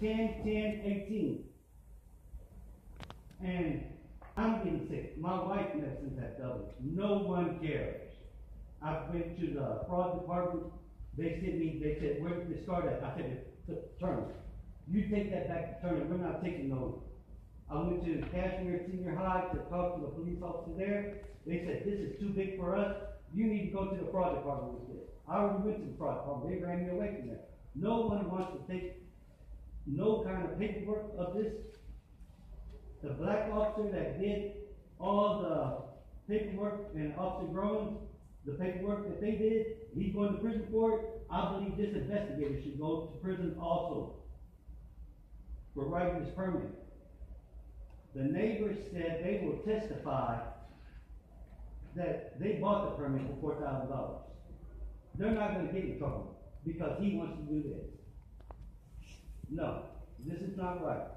10, 10, 18. And I'm getting sick. My wife medicines that doubled. No one cares. I went to the fraud department. They sent me, they said, where did it start at? I said, "T- Turner. You take that back to Turner. We're not taking no. I went to Kashmere Senior High to talk to the police officer there. They said, this is too big for us. You need to go to the fraud department with this. I already went to the fraud department. They ran me away from there. No one wants to take no kind of paperwork of this. The black officer that did all the paperwork and Officer Groves, the paperwork that they did, he's going to prison for it. I believe this investigator should go to prison also for writing this permit. The neighbors said they will testify that they bought the permit for four thousand dollars. They're not gonna get in trouble because he wants to do this. No, this is not right.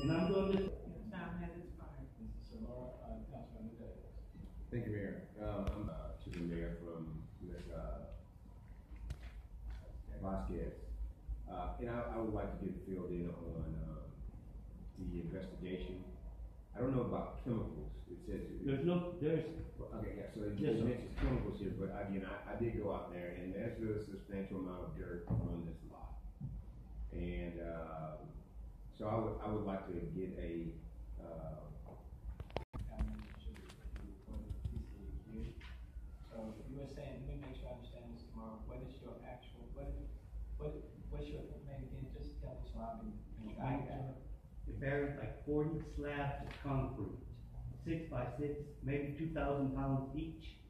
And I'm doing this Your time has expired. Mr. Samara, uh, Councilman Davis. Thank you, Mayor. Um, I'm, uh, to the mayor from, uh, Vasquez. Uh, and I, I would like to get filled in on, um, the investigation. I don't know about chemicals. It says. There's no, there's, Okay, yeah, so it Yes, mentions chemicals here, but again, I, I did go out there and there's a substantial amount of dirt on this lot. And, um, so I would, I would like to get a, uh, Councilman Sugar, you were going to PCAQ. So you were saying, let me make sure I understand this tomorrow, what is your actual, what, what, what's your name again, just tell me so I can, I got it. It buried like forty slabs of concrete, six by six, maybe two thousand pounds each,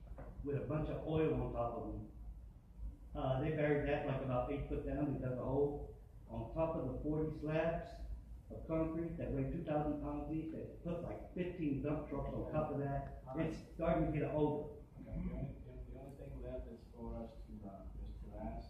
with a bunch of oil on top of them. Uh, they buried that like about eight foot down, they dug a hole on top of the forty slabs of concrete that weigh two thousand pounds each, they put like fifteen dump trucks on top of that. It's starting to get odor. Okay, the only, the only thing left is for us to, uh, is to ask